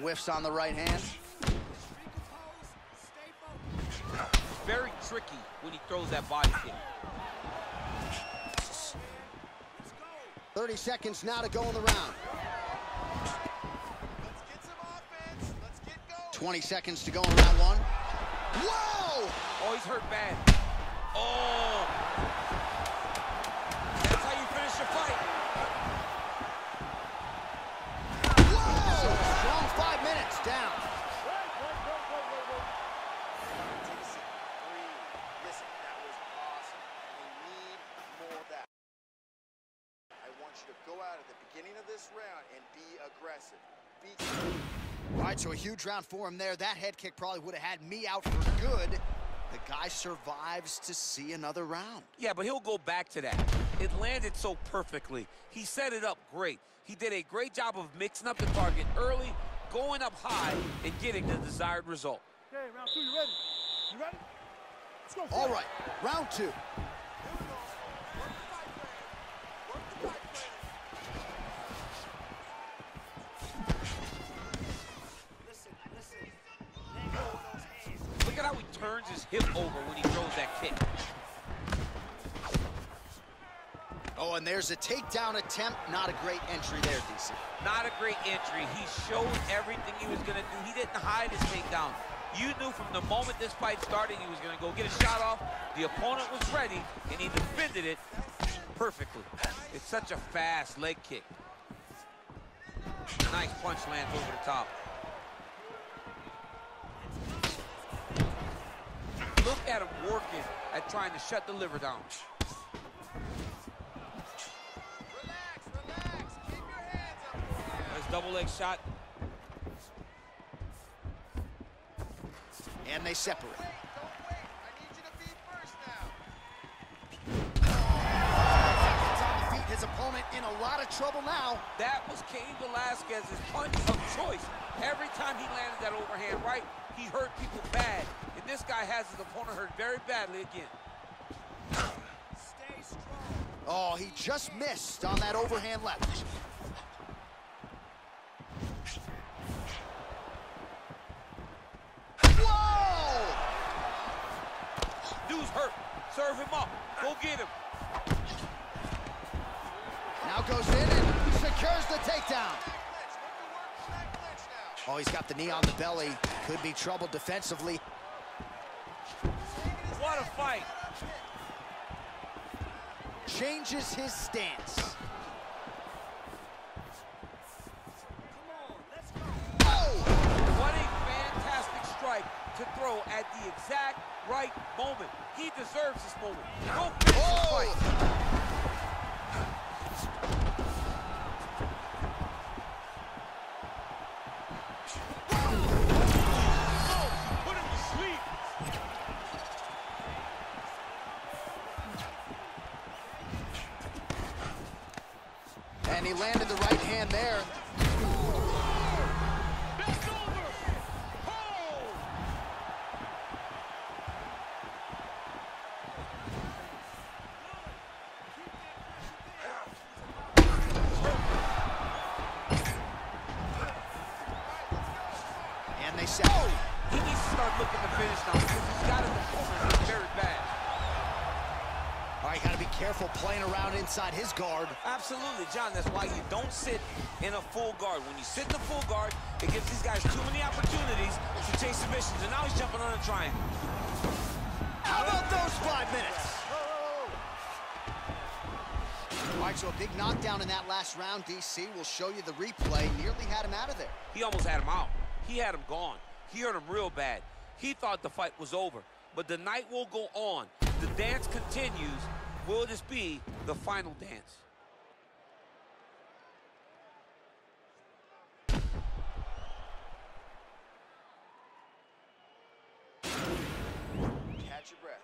Whiffs on the right hand. Very tricky when he throws that body kick. 30 seconds now to go in the round. 20 seconds to go in round one. Whoa! Oh, he's hurt bad. Oh! That's how you finish a fight. Whoa! Strong five minutes down. Listen, that was awesome. We need more of that. I want you to go out at the beginning of this round and be aggressive. Be All right, so a huge round for him there. That head kick probably would have had me out for good. The guy survives to see another round. Yeah, but he'll go back to that. It landed so perfectly. He set it up great. He did a great job of mixing up the target early, going up high, and getting the desired result. Okay, round two, you ready? You ready? Let's go. All right, round two. Turns his hip over when he throws that kick. Oh, and there's a takedown attempt. Not a great entry there, DC. Not a great entry. He showed everything he was going to do. He didn't hide his takedown. You knew from the moment this fight started he was going to go get a shot off. The opponent was ready, and he defended it perfectly. It's such a fast leg kick. Nice punch lands over the top. Look at him working at trying to shut the liver down. relax relax Nice double leg shot. And they separate. Seconds on the feet. His opponent in a lot of trouble now. That was Cain Velasquez's punch of choice. Every time he landed that overhand right, he hurt people bad. And this guy has his opponent hurt very badly again. Oh, he just missed on that overhand left. Whoa! Dude's hurt. Serve him up. Go get him. Now goes in and secures the takedown. Oh, he's got the knee on the belly. Could be trouble defensively. A fight. Changes his stance. What a fantastic strike to throw at the exact right moment. He deserves this moment. Go finish Oh! fight. He landed the right hand there. Oh! And they separate. Oh! He needs to start looking to finish now because he's got his opponent hurt very bad. All right, got to be careful playing around inside his guard. Absolutely, Jon. That's why you don't sit in a full guard. When you sit in a full guard, it gives these guys too many opportunities to chase submissions. And now he's jumping on a triangle. How about those five minutes? All right, so a big knockdown in that last round. DC will show you the replay. Nearly had him out of there. He almost had him out. He had him gone. He hurt him real bad. He thought the fight was over. But the night will go on. The dance continues. Will this be the final dance? Catch your breath.